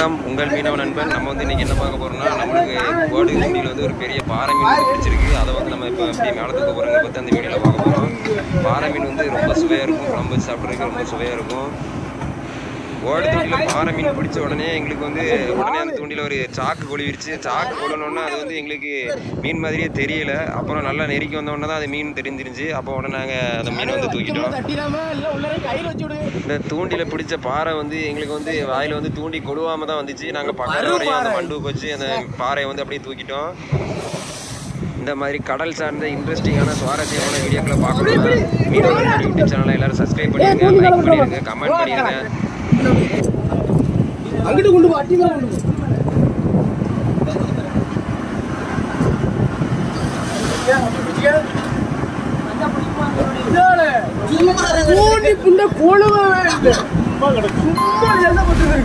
வணக்கம். உங்கள் மீனவ நண்பன் நம்ம வந்து இன்றைக்கி என்ன பார்க்க போகிறோம்னா நம்மளுக்கு கோடு தூண்டியில் வந்து ஒரு பெரிய பாறை மீன் வந்து பிடிச்சிருக்கு. அதை வந்து நம்ம இப்போ அப்படியே மேலே தூக்க போகிறோங்க பற்றி அந்த வீடியோவில் பார்க்க போகிறோம் பாறை மீன் வந்து ரொம்ப சுவையாக இருக்கும். குழம்பு சாப்பிட்றதுக்கு ரொம்ப சுவையாக இருக்கும். ஓடு தூண்டியில் பாறை மீன் பிடிச்ச உடனே எங்களுக்கு வந்து உடனே அந்த தூண்டியில் ஒரு சாக்கு கொழுவிருச்சு. சாக்கு கொள்ளணுன்னா அது வந்து எங்களுக்கு மீன் மாதிரியே தெரியல. அப்புறம் நல்லா நெருக்கி வந்த உடனே தான் அது மீன் தெரிஞ்சிருந்துச்சு. அப்போ உடனே நாங்கள் அந்த மீனை வந்து தூக்கிட்டோம். இந்த தூண்டில பிடிச்ச பாறை வந்து எங்களுக்கு வந்து வாயில வந்து தூண்டி கொடுவாம தான் வந்துச்சு. நாங்க பக்கத்து வரையும் அந்த மண்டுக்கு வச்சு அந்த பாறையை வந்து அப்படியே தூக்கிட்டோம். இந்த மாதிரி கடல் சார்ந்த இன்ட்ரெஸ்டிங்கான சுவாரஸ்யமான வீடியோக்களை பார்க்கணும்னா மீனவர் யூடியூப் சேனலை எல்லாரும் சப்ஸ்கிரைப் பண்ணிடுங்க லைக் பண்ணிடுங்க கமெண்ட் பண்ணிடுங்க அங்கிட்டு கொண்டு போ அட்டி மேல கொண்டு போ. கோழி புண்ட கோழுவே சும்மா என்ன பண்றது